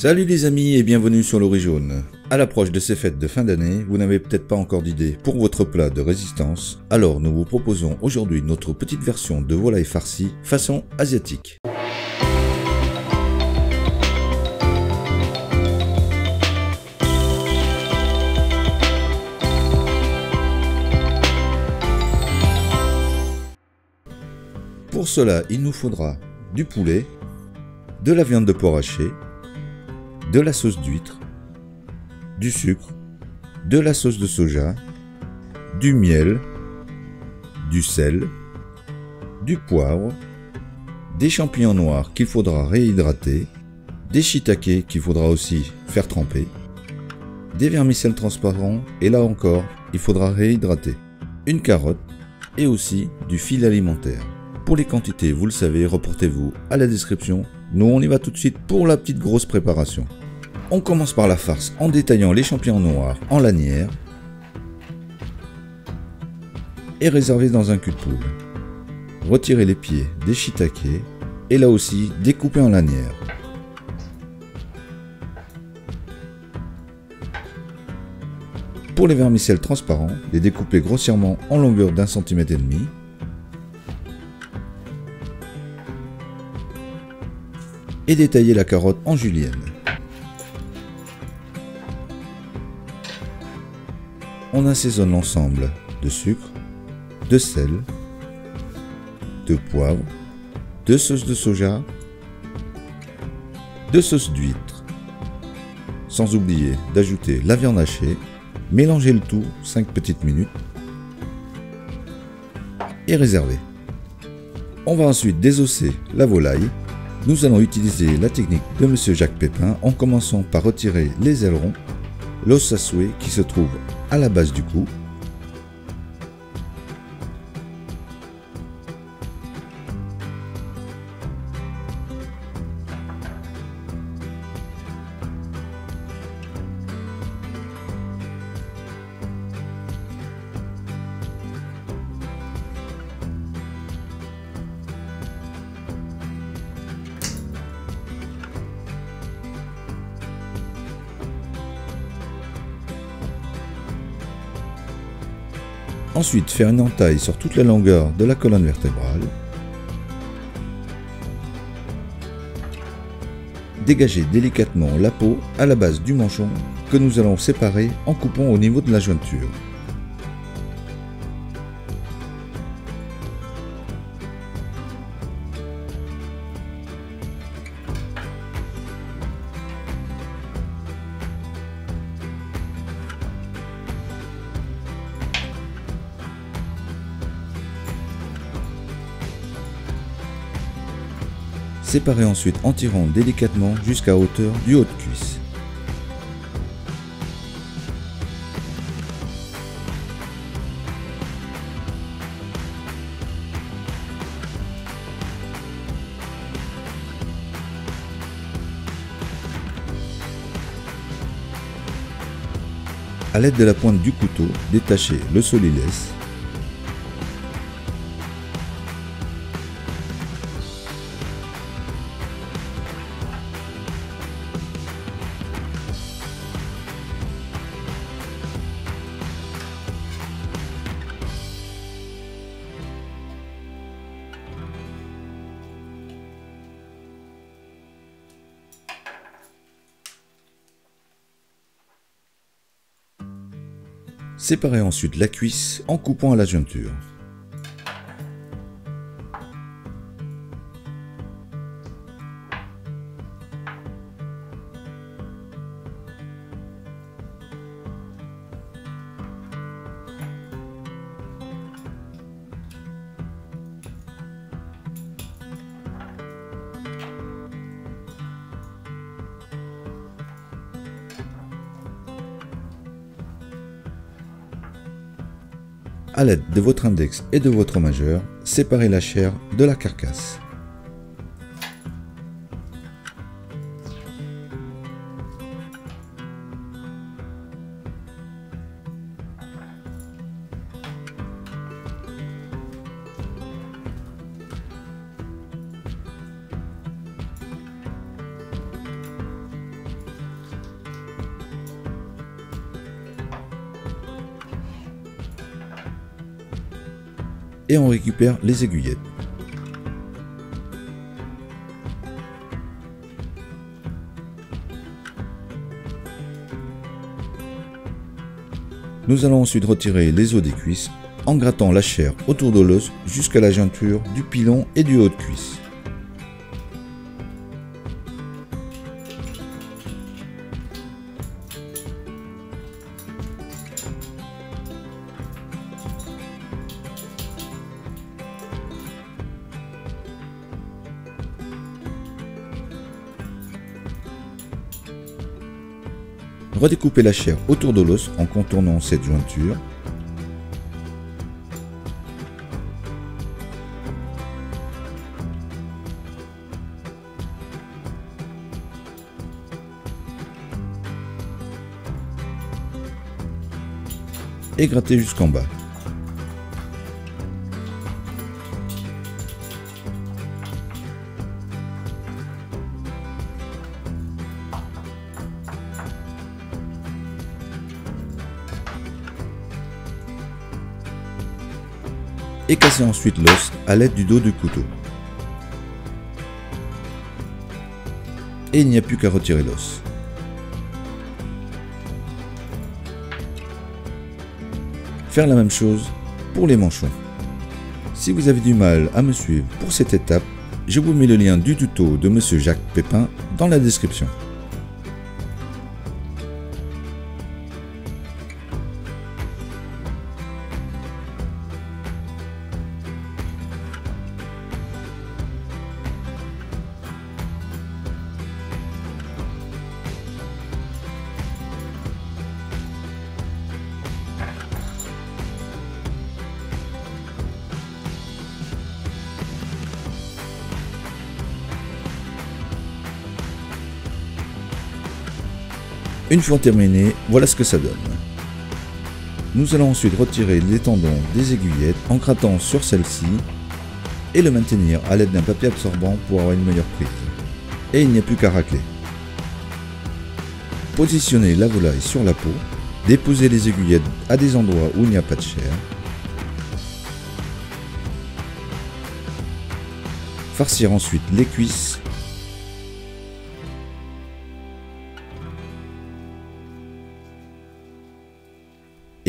Salut les amis et bienvenue sur l'Ori Jaune. À l'approche de ces fêtes de fin d'année, vous n'avez peut-être pas encore d'idée pour votre plat de résistance, alors nous vous proposons aujourd'hui notre petite version de volaille farcie façon asiatique. Pour cela, il nous faudra du poulet, de la viande de porc haché, de la sauce d'huître, du sucre, de la sauce de soja, du miel, du sel, du poivre, des champignons noirs qu'il faudra réhydrater, des shiitake qu'il faudra aussi faire tremper, des vermicelles transparents et là encore, il faudra réhydrater, une carotte et aussi du fil alimentaire. Pour les quantités, vous le savez, reportez-vous à la description. Nous, on y va tout de suite pour la petite grosse préparation. On commence par la farce en détaillant les champignons noirs en lanières et réserver dans un cul de poule. Retirez les pieds des shiitake et là aussi découper en lanières. Pour les vermicelles transparents, les découper grossièrement en longueur d'un centimètre et demi et détailler la carotte en julienne. On assaisonne l'ensemble de sucre, de sel, de poivre, de sauce de soja, de sauce d'huître, sans oublier d'ajouter la viande hachée, mélanger le tout 5 petites minutes et réserver. On va ensuite désosser la volaille nous allons utiliser la technique de Monsieur Jacques Pépin en commençant par retirer les ailerons, l'os à qui se trouve à la base du cou, Ensuite, faire une entaille sur toute la longueur de la colonne vertébrale. Dégager délicatement la peau à la base du manchon que nous allons séparer en coupant au niveau de la jointure. Séparez ensuite en tirant délicatement jusqu'à hauteur du haut de cuisse. A l'aide de la pointe du couteau, détachez le solilès Séparez ensuite la cuisse en coupant à la jointure. À l'aide de votre index et de votre majeur, séparez la chair de la carcasse. Et on récupère les aiguillettes. Nous allons ensuite retirer les os des cuisses en grattant la chair autour de l'os jusqu'à la jointure du pilon et du haut de cuisse. Redécouper la chair autour de l'os en contournant cette jointure. Et gratter jusqu'en bas. Ensuite l'os à l'aide du dos du couteau. Et il n'y a plus qu'à retirer l'os. Faire la même chose pour les manchons. Si vous avez du mal à me suivre pour cette étape, je vous mets le lien du tuto de Monsieur Jacques Pépin dans la description. Une fois terminé, voilà ce que ça donne. Nous allons ensuite retirer les tendons des aiguillettes en grattant sur celle-ci et le maintenir à l'aide d'un papier absorbant pour avoir une meilleure prise. Et il n'y a plus qu'à racler. Positionnez la volaille sur la peau, déposez les aiguillettes à des endroits où il n'y a pas de chair. Farcir ensuite les cuisses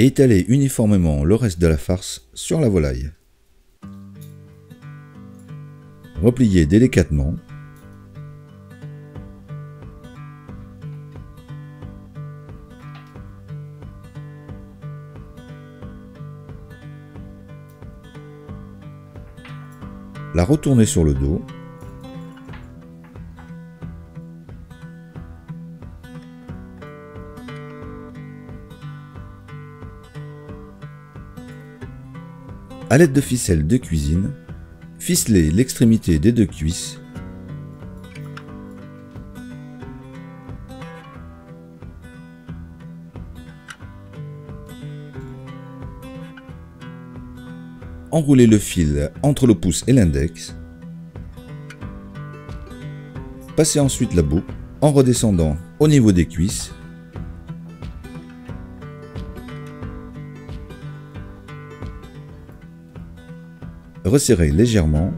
et étaler uniformément le reste de la farce sur la volaille. Repliez délicatement. La retournez sur le dos A l'aide de ficelles de cuisine, ficelez l'extrémité des deux cuisses Enroulez le fil entre le pouce et l'index. Passez ensuite la boucle en redescendant au niveau des cuisses resserrez légèrement.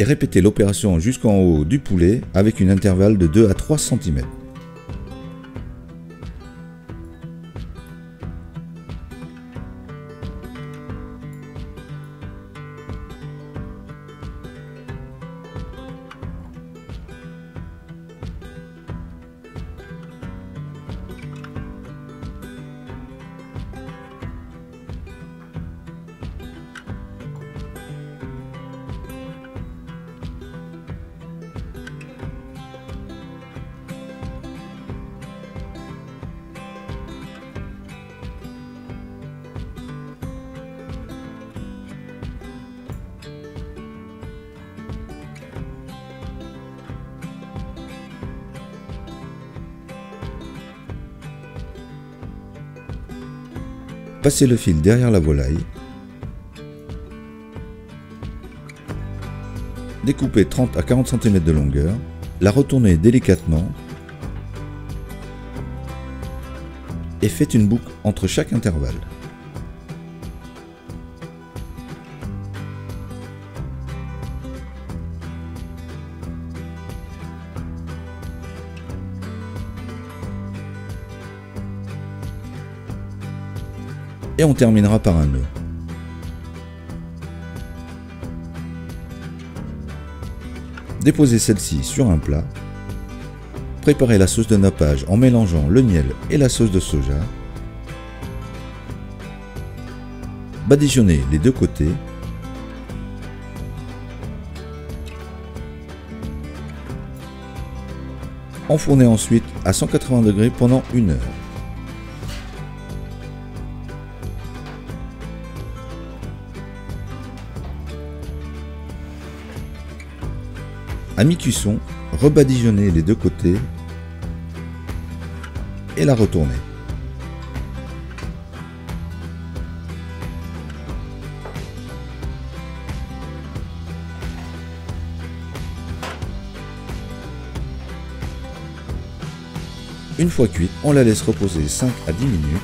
Et répétez l'opération jusqu'en haut du poulet avec une intervalle de 2 à 3 cm. Passez le fil derrière la volaille. Découpez 30 à 40 cm de longueur, la retournez délicatement et faites une boucle entre chaque intervalle. Et on terminera par un nœud. Déposez celle-ci sur un plat. Préparez la sauce de nappage en mélangeant le miel et la sauce de soja. Badigeonnez les deux côtés. Enfournez ensuite à 180 degrés pendant une heure. À mi-cuisson, rebadigeonnez les deux côtés et la retournez. Une fois cuite, on la laisse reposer 5 à 10 minutes.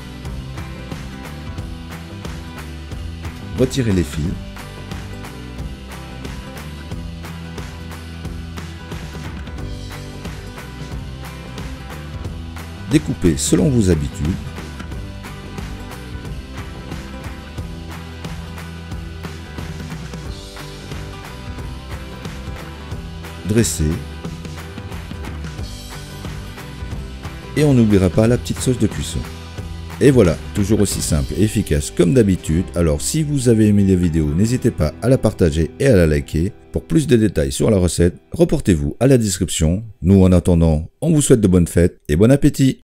Retirez les fils Découpez selon vos habitudes. Dressez. Et on n'oubliera pas la petite sauce de cuisson. Et voilà, toujours aussi simple et efficace comme d'habitude. Alors si vous avez aimé la vidéo, n'hésitez pas à la partager et à la liker. Pour plus de détails sur la recette, reportez-vous à la description. Nous en attendant, on vous souhaite de bonnes fêtes et bon appétit